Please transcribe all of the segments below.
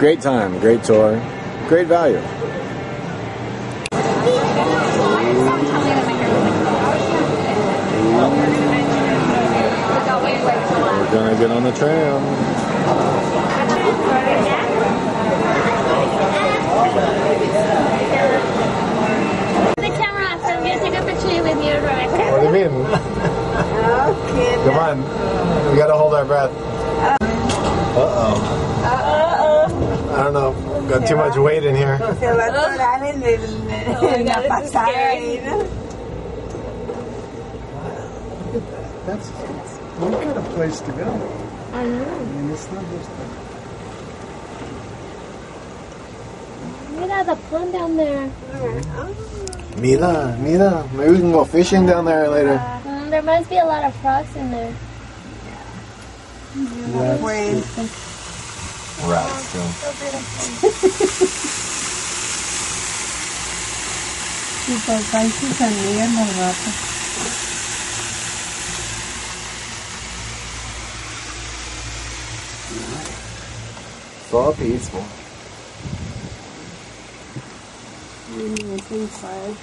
Great time, great tour, great value. We're gonna get on the tram. The camera off, so I'm gonna take a picture with you, Rebecca. What do you mean? Okay. Come on. We gotta hold our breath. Uh-oh. Uh-oh. I don't know. Got too much weight in here. Se va a atorar en, el, en la pasada. ahí, ¿no? That's what kind of place to go. I mean, it's not just Mira the pond down there. Mira, mira. Maybe we can go fishing down there later. Mm, there must be a lot of frogs in there. Pues, Rats, too. So beautiful. su papá y sus amigas las. So peaceful. It's inside.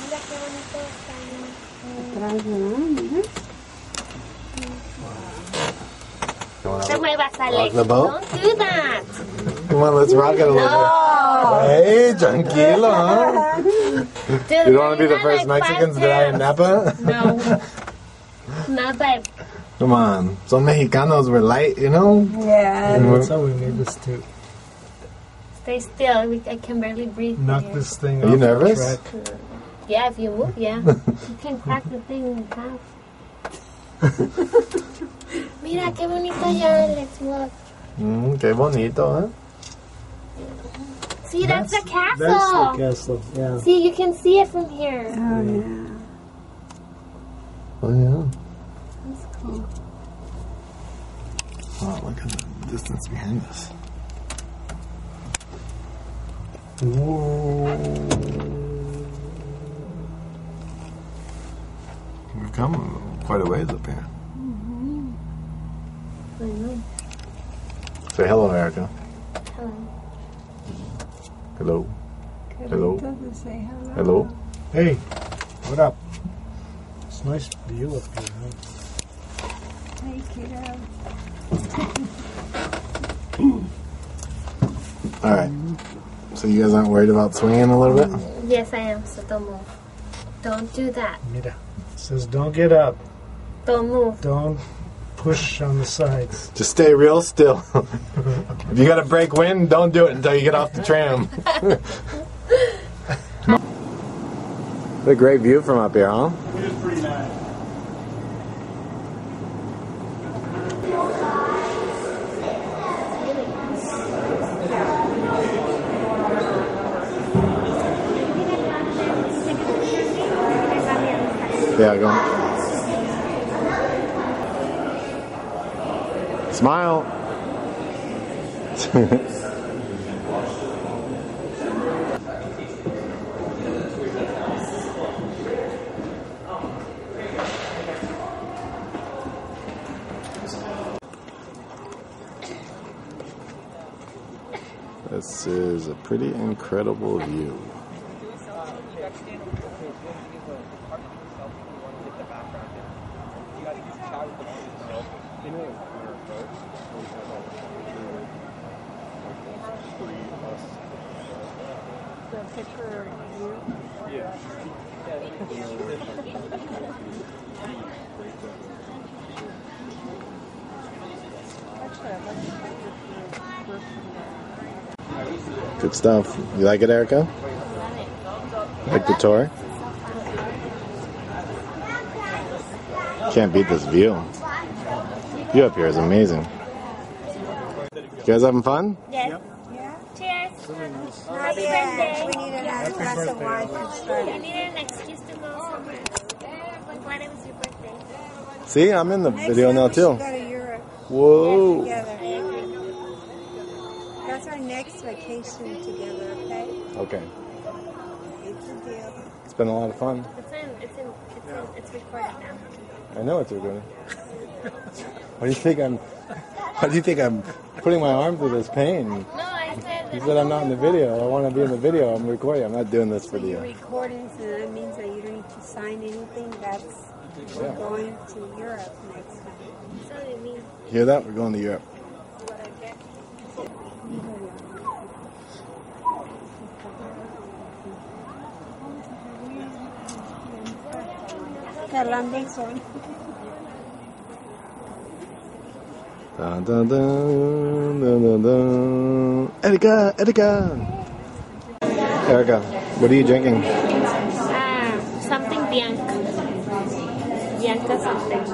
Mira qué. Atrás, ¿no? Mira. Te muevas, Alex. the boat? Don't do that. Come on, let's rock it a little bit. Hey, tranquilo, huh? Dude, You don't want to be the first like Mexicans to die in Napa? No. Not that. Come on. Some Mexicanos were light, you know? Yeah. Mhm. That's how we made this too. Stay still. I can barely breathe. Knock here. this thing Are you off the nervous? track. Yeah, if you move, yeah. you can crack the thing in half. Mira qué bonito allá, Alex. Look. Mm, qué bonito, huh? See, that's, the castle. That's the castle, yeah. See, you can see it from here. Oh, yeah. Oh, yeah. That's cool. Oh, look at the distance behind us. Whoa. We've come quite a ways up here. I know. Say hello, Erika. Hello. Hello. Hello. Say hello. Hello. Hey, what up? It's a nice view up here, huh? Take it out. All right. So you guys aren't worried about swinging a little bit? Yes, I am. So don't move. Don't do that. Mira. It says don't get up. Don't move. Don't push on the sides. Just stay real still. if you got to break wind, don't do it until you get off the tram. what a great view from up here, huh? It is pretty nice. Yeah, go on. Smile. This is a pretty incredible view. Good stuff. You like it, Erika? Like the tour? Can't beat this view. View up here is amazing. You guys having fun? Yes. Yeah? Cheers. Not Happy yet. birthday. We need another glass of wine to start. You needed an excuse to go somewhere. Like when it was your birthday. See, I'm in the Next video now too. to Whoa. together. That's our next vacation together, okay? Okay. It's a deal. It's been a lot of fun. It's in, it's in, it's in, it's recorded now. I know it's recording. what do you think I'm Why do you think I'm putting my arm through this pain? No, I said You said I'm not in the video. I want to be in the video. I'm recording. I'm not doing this for So you're recording, so that means that you don't need to sign anything. That's we're Yeah. going to Europe next time. So you mean Hear that? We're going to Europe. Carlando son. Dun, dun, dun, dun, dun, dun. Erika, Erika. Erika, what are you drinking? ah something Bianca. Bianca something.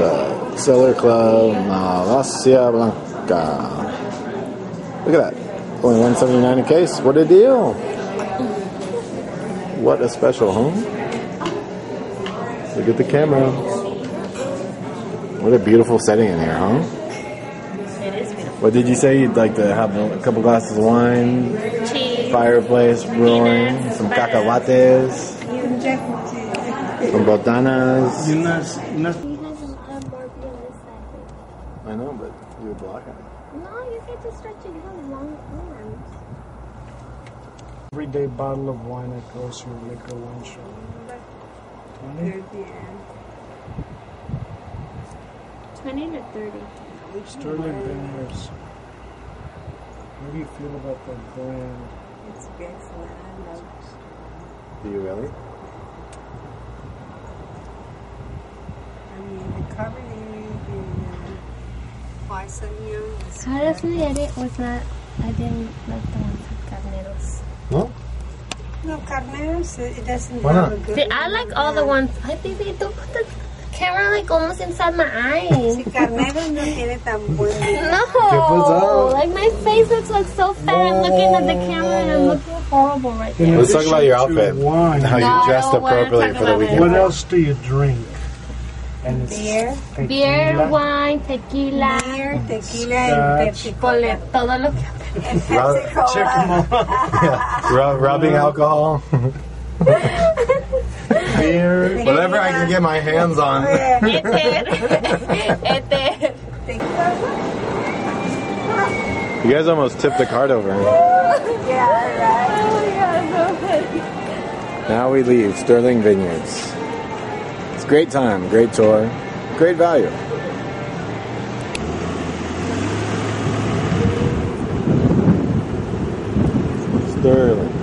The Cellar Club Malvasia Bianca. Look at that. Only 179 a case. What a deal. What a special, huh? Look at the camera. What a beautiful setting in here, huh? It is beautiful. What did you say? You'd like to have a couple glasses of wine, Cheese. fireplace roaring, Peanuts, some butter. cacahuates, some botanas. You not, not He has a Barbie on this side. I know, but you would block it. No, you get to stretch it. You have long arms. everyday bottle of wine at grocery liquor wine shop. Twenty? Twenty to thirty. Sterling Vineyards. How do you feel about that brand? It's excellent. I love it. Do you really? I mean, the Cabernet and uh, Sauvignon is Honestly, I didn't was not. I didn't like the ones with carneros. No? No, Carneros, it doesn't Why have a good See, I like all the ones. I think they don't put the camera like almost inside my eyes. Si Carneros no tiene tan buen No, like my face looks like so fat. I'm looking at the camera and I'm looking horrible right now. Let's talk about your outfit. Wine. How No, you dressed I don't wanna appropriately for the about it. weekend. What else do you drink? And Beer. tequila. Beer, wine, tequila, beer, tequila, and Scotch. Pepsi ponle Cola. todo lo que And yeah. Rub, rubbing alcohol. Beer. Whatever I can get my hands on. Este, este. You guys almost tipped the cart over. Now we leave Sterling Vineyards. It's a great time, great tour, great value. Sterling.